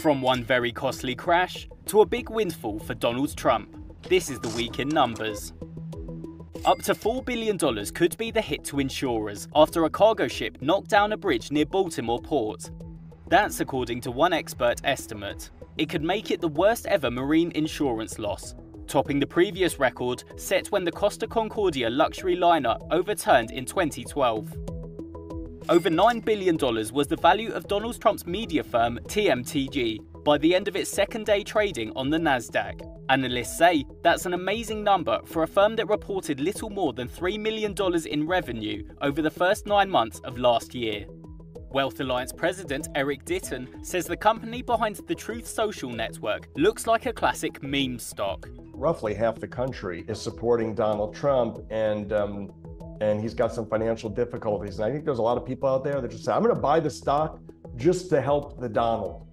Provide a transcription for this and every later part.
From one very costly crash to a big windfall for Donald Trump, this is the week in numbers. Up to $4 billion could be the hit to insurers after a cargo ship knocked down a bridge near Baltimore Port. That's according to one expert estimate. It could make it the worst ever marine insurance loss, topping the previous record set when the Costa Concordia luxury liner overturned in 2012. Over $9 billion was the value of Donald Trump's media firm TMTG by the end of its second day trading on the NASDAQ. Analysts say that's an amazing number for a firm that reported little more than $3 million in revenue over the first nine months of last year. Wealth Alliance president Eric Diton says the company behind the Truth Social network looks like a classic meme stock. Roughly half the country is supporting Donald Trump, and um, and he's got some financial difficulties. And I think there's a lot of people out there that just say, I'm going to buy the stock just to help the Donald.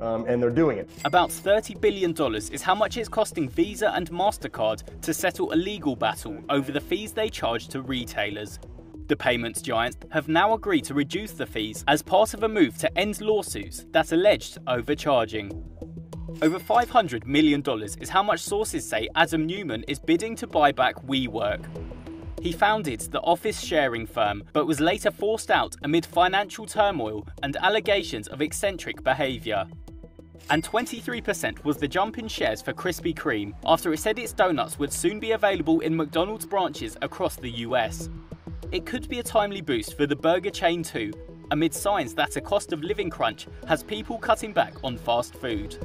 Um, and they're doing it. About $30 billion is how much it's costing Visa and MasterCard to settle a legal battle over the fees they charge to retailers. The payments giants have now agreed to reduce the fees as part of a move to end lawsuits that alleged overcharging. Over $500 million is how much sources say Adam Neumann is bidding to buy back WeWork. He founded the office sharing firm, but was later forced out amid financial turmoil and allegations of eccentric behaviour. And 23% was the jump in shares for Krispy Kreme after it said its donuts would soon be available in McDonald's branches across the US. It could be a timely boost for the burger chain too, amid signs that a cost of living crunch has people cutting back on fast food.